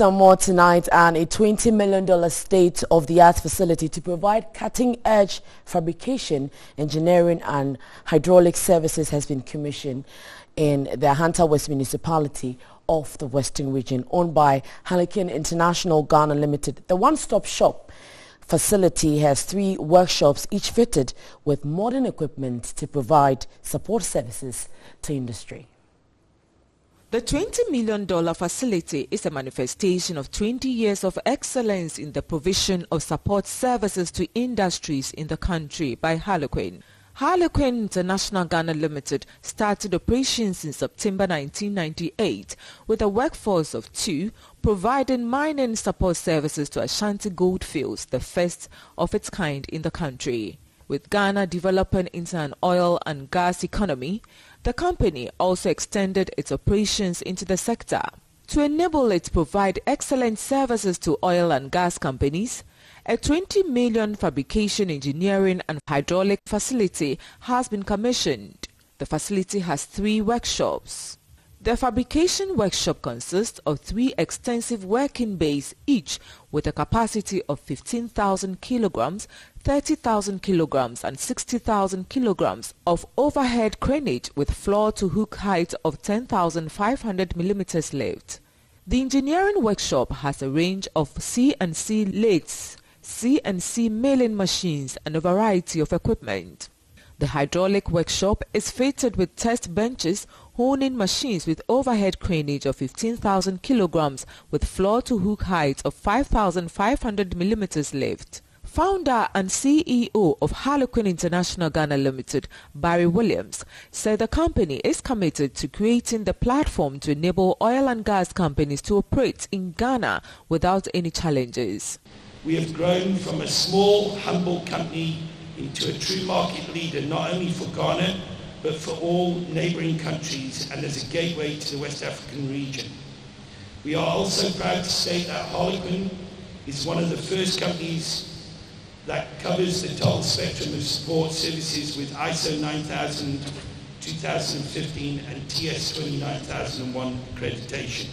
Some more tonight and a $20 million state-of-the-art facility to provide cutting-edge fabrication, engineering and hydraulic services has been commissioned in the Ahanta West municipality of the Western region owned by Harlequin International Ghana Limited. The one-stop shop facility has three workshops each fitted with modern equipment to provide support services to industry. The $20 million facility is a manifestation of 20 years of excellence in the provision of support services to industries in the country by Harlequin. Harlequin International Ghana Limited started operations in September 1998 with a workforce of two, providing mining support services to Ashanti Goldfields, the first of its kind in the country. With Ghana developing into an oil and gas economy, the company also extended its operations into the sector. To enable it to provide excellent services to oil and gas companies, a 20 million fabrication engineering and hydraulic facility has been commissioned. The facility has three workshops. The fabrication workshop consists of three extensive working bays, each with a capacity of 15,000 kilograms, 30,000 kilograms and 60,000 kilograms of overhead craneage with floor to hook height of 10,500 millimeters lift. The engineering workshop has a range of CNC lathes, CNC milling machines and a variety of equipment. The hydraulic workshop is fitted with test benches, honing machines with overhead craneage of 15,000 kilograms with floor to hook height of 5,500 millimeters lift. Founder and CEO of Harlequin International Ghana Limited, Barry Williams, said the company is committed to creating the platform to enable oil and gas companies to operate in Ghana without any challenges. We have grown from a small, humble company into a true market leader not only for Ghana but for all neighbouring countries and as a gateway to the West African region. We are also proud to state that Harlequin is one of the first companies that covers the total spectrum of support services with ISO 9000 2015 and TS 29001 accreditation.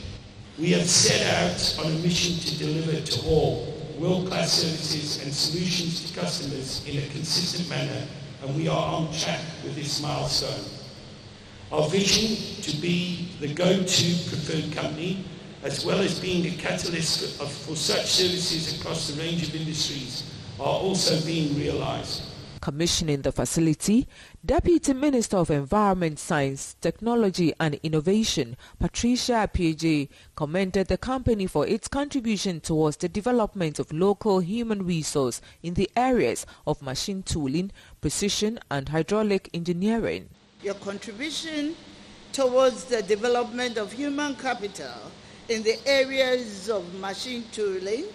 We have set out on a mission to deliver to all world-class services and solutions to customers in a consistent manner, and we are on track with this milestone. Our vision to be the go-to preferred company, as well as being a catalyst for, for such services across the range of industries, are also being realized commissioning the facility, Deputy Minister of Environment, Science, Technology and Innovation, Patricia Appiagyei, commended the company for its contribution towards the development of local human resource in the areas of machine tooling, precision and hydraulic engineering. Your contribution towards the development of human capital in the areas of machine tooling,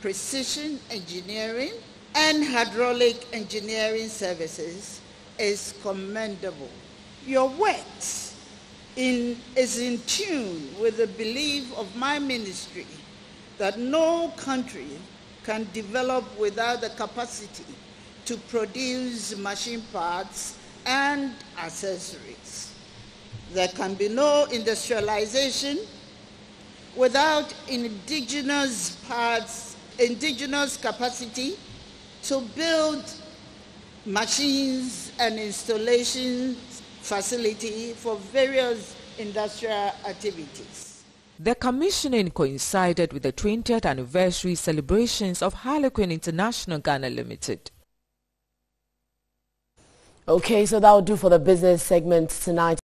precision engineering, and hydraulic engineering services is commendable. Your work in, is in tune with the belief of my ministry that no country can develop without the capacity to produce machine parts and accessories. There can be no industrialization without indigenous parts, indigenous capacity to build machines and installation facility for various industrial activities. The commissioning coincided with the 20th anniversary celebrations of Harlequin International Ghana Limited. Okay, so that will do for the business segment tonight.